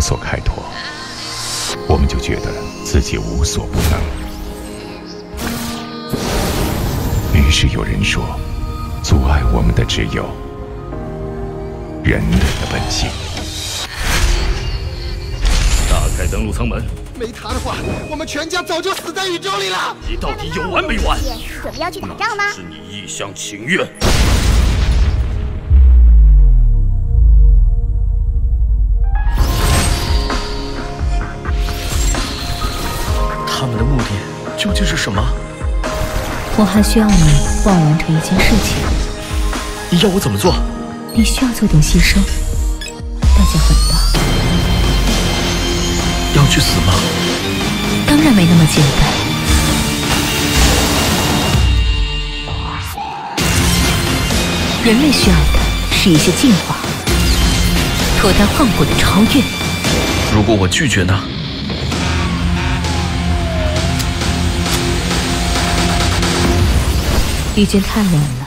所开拓，我们就觉得自己无所不能。于是有人说，阻碍我们的只有人类的本性。打开登陆舱门，没他的话，我们全家早就死在宇宙里了。你到底有完没完？准备要去打仗吗？是你一厢情愿。他们的目的究竟是什么？我还需要你帮我完成一件事情。你要我怎么做？你需要做点牺牲，代价很大。要去死吗？当然没那么简单。人类需要的是一些进化，脱胎换骨的超越。如果我拒绝呢？遇见太美了。